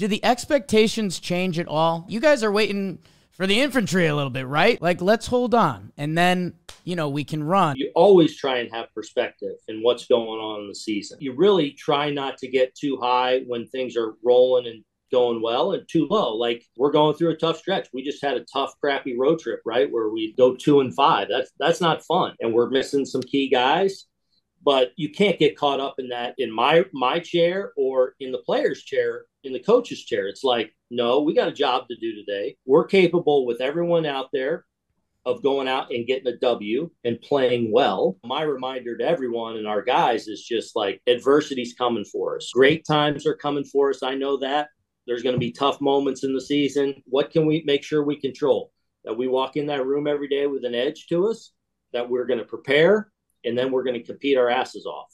Do the expectations change at all? You guys are waiting for the infantry a little bit, right? Like, let's hold on. And then, you know, we can run. You always try and have perspective in what's going on in the season. You really try not to get too high when things are rolling and going well and too low. Like we're going through a tough stretch. We just had a tough, crappy road trip, right? Where we go two and five. That's that's not fun. And we're missing some key guys. But you can't get caught up in that in my my chair or in the player's chair, in the coach's chair. It's like, no, we got a job to do today. We're capable with everyone out there of going out and getting a W and playing well. My reminder to everyone and our guys is just like adversity's coming for us. Great times are coming for us. I know that. There's going to be tough moments in the season. What can we make sure we control? That we walk in that room every day with an edge to us, that we're going to prepare, and then we're going to compete our asses off.